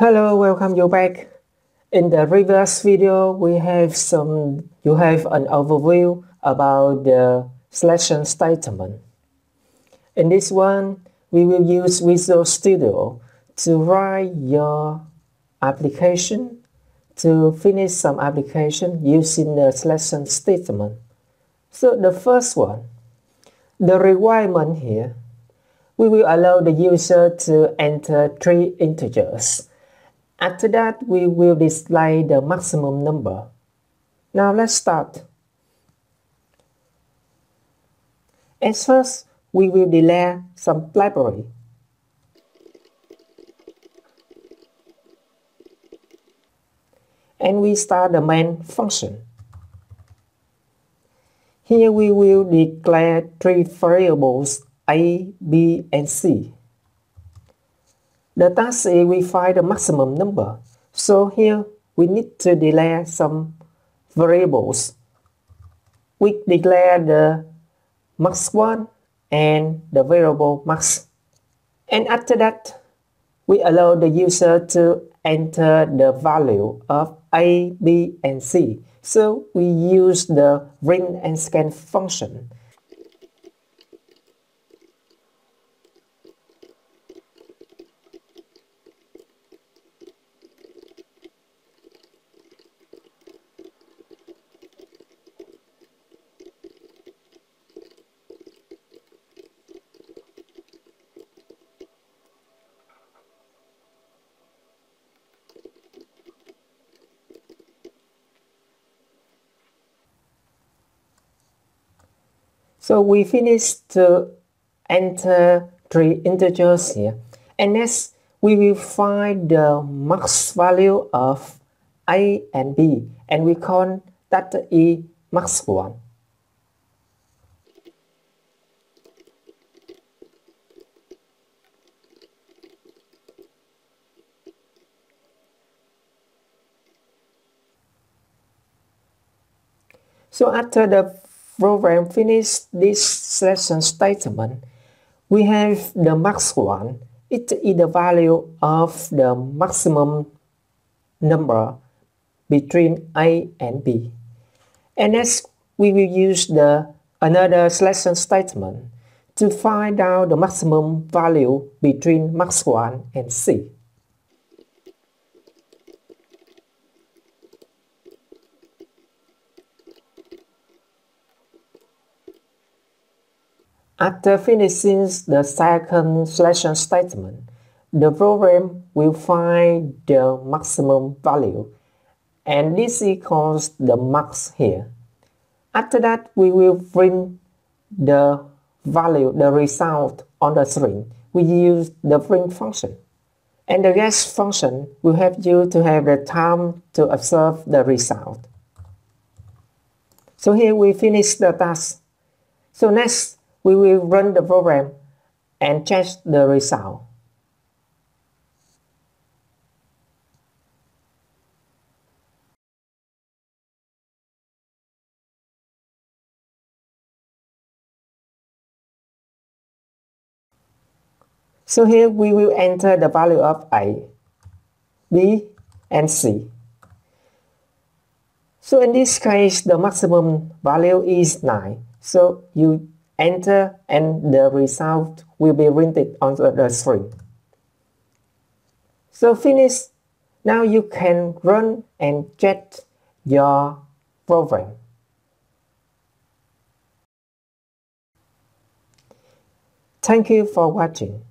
Hello, welcome you back. In the previous video, we have some, you have an overview about the selection statement. In this one, we will use Visual Studio to write your application to finish some application using the selection statement. So the first one, the requirement here, we will allow the user to enter three integers. After that, we will display the maximum number. Now let's start. As first, we will declare some library. And we start the main function. Here we will declare three variables A, B, and C. The task is we find the maximum number. So here we need to declare some variables. We declare the max 1 and the variable max. And after that, we allow the user to enter the value of A, B, and C. So we use the ring and scan function So we finished to enter three integers here. And next, we will find the max value of A and B. And we call that E max 1. So after the program finish this selection statement, we have the max one. It is the value of the maximum number between A and B. And next, we will use the another selection statement to find out the maximum value between max 1 and C. After finishing the second selection statement, the program will find the maximum value and this equals the max here. After that, we will print the value, the result on the screen. We use the print function. And the get function will help you to have the time to observe the result. So here we finish the task. So next, we will run the program and check the result. So here we will enter the value of A, B, and C. So in this case, the maximum value is 9. So you enter and the result will be printed on the screen. So finish. Now you can run and check your program. Thank you for watching.